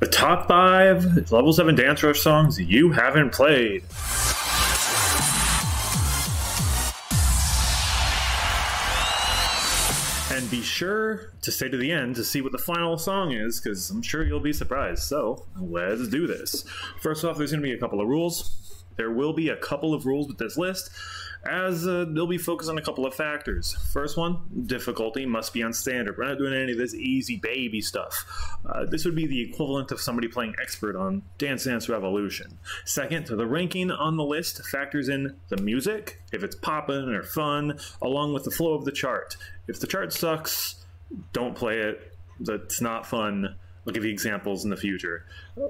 The top five level 7 Dance Rush songs you haven't played. And be sure to stay to the end to see what the final song is, because I'm sure you'll be surprised. So, let's do this. First off, there's going to be a couple of rules. There will be a couple of rules with this list as uh, they'll be focused on a couple of factors. First one, difficulty must be on standard. We're not doing any of this easy baby stuff. Uh, this would be the equivalent of somebody playing expert on Dance Dance Revolution. Second, the ranking on the list factors in the music, if it's poppin' or fun, along with the flow of the chart. If the chart sucks, don't play it. That's not fun I'll give you examples in the future.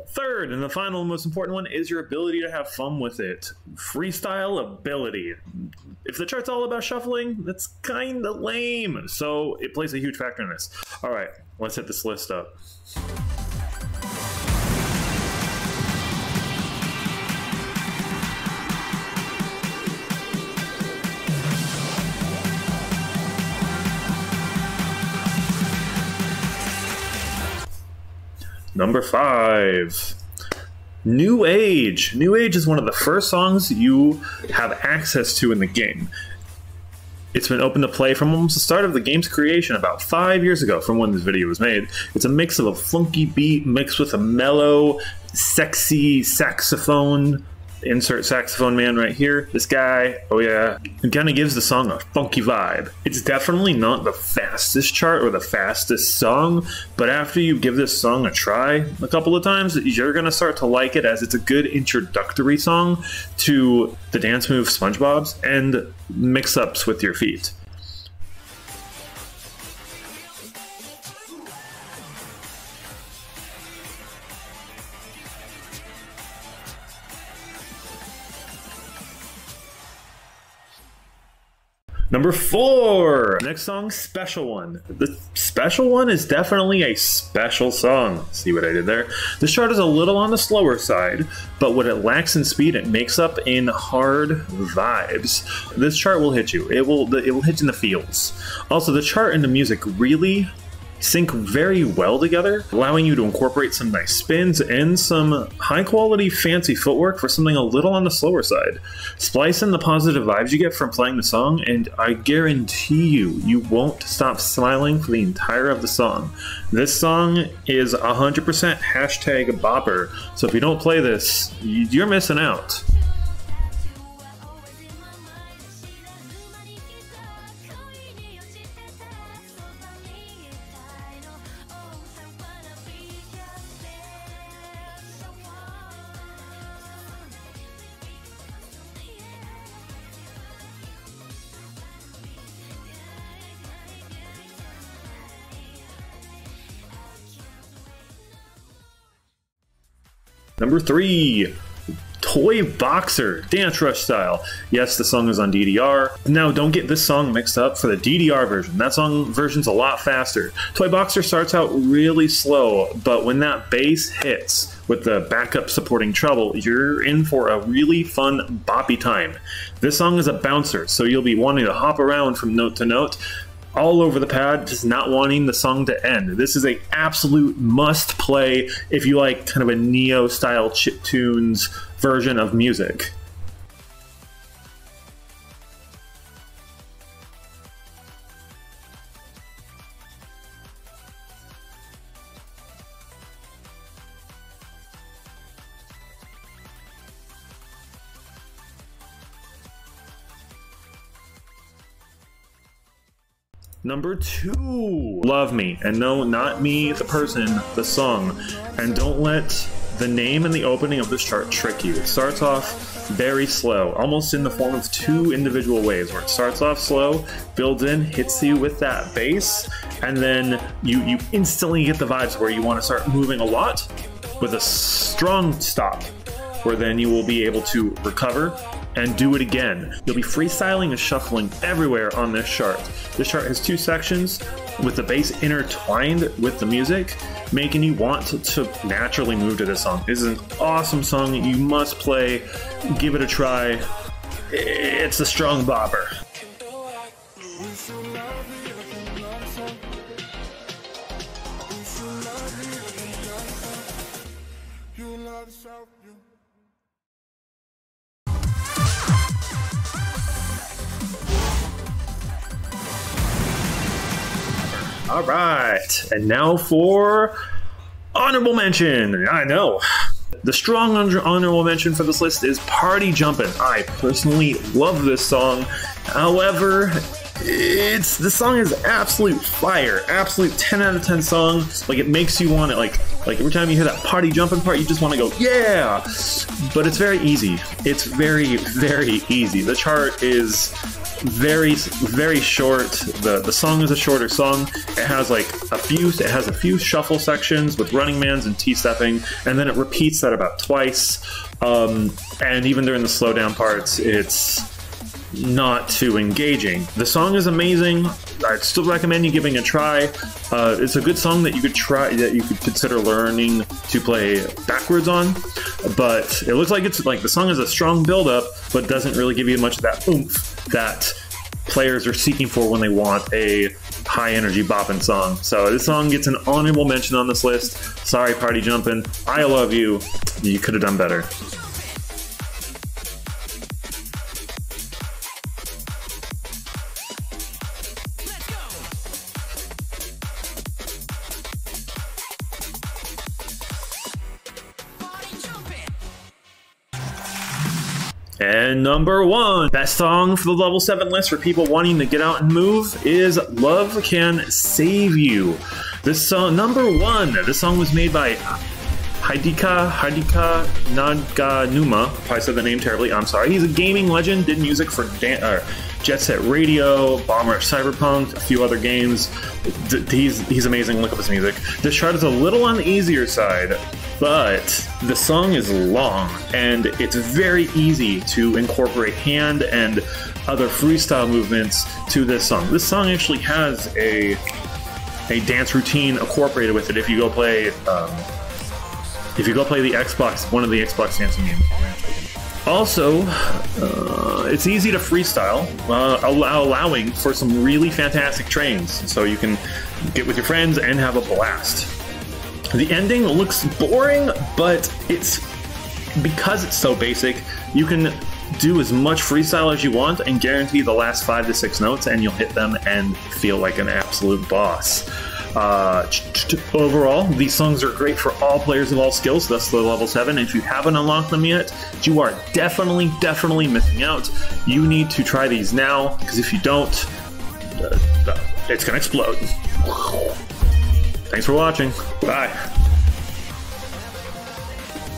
Third, and the final and most important one, is your ability to have fun with it. Freestyle ability. If the chart's all about shuffling, that's kind of lame. So it plays a huge factor in this. All right, let's hit this list up. Number five. New Age. New Age is one of the first songs you have access to in the game. It's been open to play from almost the start of the game's creation, about five years ago from when this video was made. It's a mix of a funky beat mixed with a mellow, sexy saxophone insert saxophone man right here. This guy, oh yeah, it kind of gives the song a funky vibe. It's definitely not the fastest chart or the fastest song, but after you give this song a try a couple of times, you're gonna start to like it as it's a good introductory song to the dance move SpongeBob's and mix ups with your feet. Number four. Next song, Special One. The Special One is definitely a special song. See what I did there? This chart is a little on the slower side, but what it lacks in speed, it makes up in hard vibes. This chart will hit you. It will it will hit you in the feels. Also, the chart and the music really sync very well together, allowing you to incorporate some nice spins and some high quality fancy footwork for something a little on the slower side. Splice in the positive vibes you get from playing the song, and I guarantee you, you won't stop smiling for the entire of the song. This song is 100% hashtag bopper, so if you don't play this, you're missing out. Number three, Toy Boxer, Dance Rush style. Yes, the song is on DDR. Now, don't get this song mixed up for the DDR version. That song version's a lot faster. Toy Boxer starts out really slow, but when that bass hits with the backup supporting treble, you're in for a really fun boppy time. This song is a bouncer, so you'll be wanting to hop around from note to note all over the pad, just not wanting the song to end. This is a absolute must play if you like kind of a neo style chip tunes version of music. Number two, Love Me. And no, not me, the person, the song. And don't let the name and the opening of this chart trick you. It starts off very slow, almost in the form of two individual waves, where it starts off slow, builds in, hits you with that bass, and then you, you instantly get the vibes where you want to start moving a lot with a strong stop, where then you will be able to recover and do it again. You'll be freestyling and shuffling everywhere on this chart. This chart has two sections with the bass intertwined with the music, making you want to, naturally move to this song. This is an awesome song you must play. Give it a try. It's a strong bopper. All right, and now for honorable mention. I know. The strong honorable mention for this list is Party Jumpin'. I personally love this song. However, it's the song is absolute fire, absolute 10 out of 10 song. Like it makes you want it like like every time you hear that party jumping part, you just want to go, yeah. But it's very easy. It's very, very easy. The chart is very very short the the song is a shorter song it has like a few it has a few shuffle sections with running mans and t-stepping and then it repeats that about twice um, and even during the slowdown parts it's not too engaging. The song is amazing. I'd still recommend you giving it a try. Uh, it's a good song that you could try that you could consider learning to play backwards on. But it looks like it's like the song has a strong build up, but doesn't really give you much of that oomph that players are seeking for when they want a high energy bopping song. So this song gets an honorable mention on this list. Sorry, party jumping. I love you. You could have done better. And number one, best song for the level 7 list for people wanting to get out and move is Love Can Save You. This song, number one, this song was made by Hideka Hideka Naganuma. Probably said the name terribly. I'm sorry. He's a gaming legend. Did music for Dan- uh, Jet Set Radio, Bomb Rush Cyberfunk, a few other games. D- he's he's amazing. Look up his music. This chart is a little on the easier side but the song is long and it's very easy to incorporate hand and other freestyle movements to this song. This song actually has a a dance routine incorporated with it. If you go play, um, if you go play the Xbox, one of the Xbox dancing games. Also, uh, it's easy to freestyle, uh, allowing for some really fantastic trains, so you can get with your friends and have a blast. The ending looks boring, but it's because it's so basic, you can do as much freestyle as you want and guarantee the last five to six notes, and you'll hit them and feel like an absolute boss. Uh, overall, these songs are great for all players of all skills. That's the level 7. If you haven't unlocked them yet, you are definitely, definitely missing out. You need to try these now, because if you don't, uh, it's going to explode. Thanks for watching. Bye.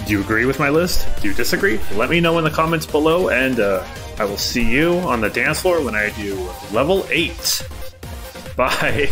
Do you agree with my list? Do you disagree? Let me know in the comments below, and uh, I will see you on the dance floor when I do level 8. Bye.